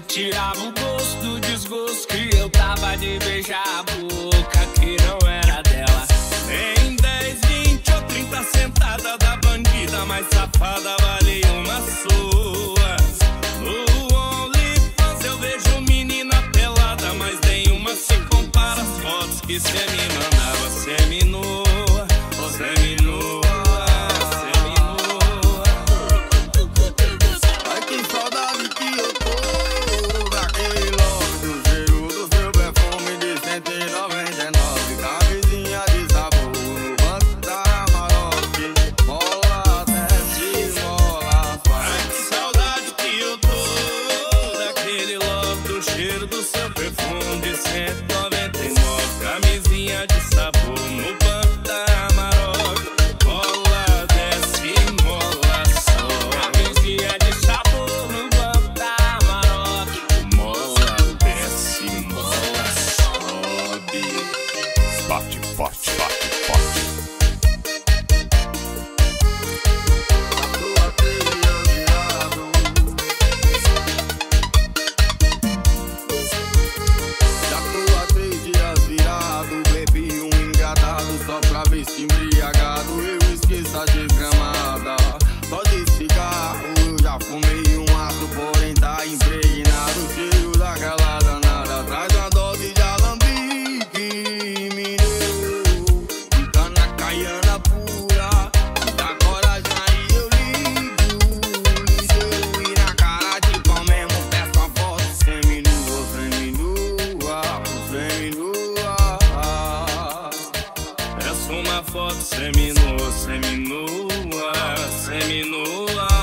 tirava o gosto do desgosto que eu tava de beijar a boca que não era dela. Em 10, 20 ou 30 sentada da bandida mais safada vale uma sua. No OnlyFans eu vejo menina pelada, mas nenhuma se compara às fotos que cê me perfume de 199, camisinha de sabão. embriagado, eu esqueça de gramar. foto seminua, seminua, seminua.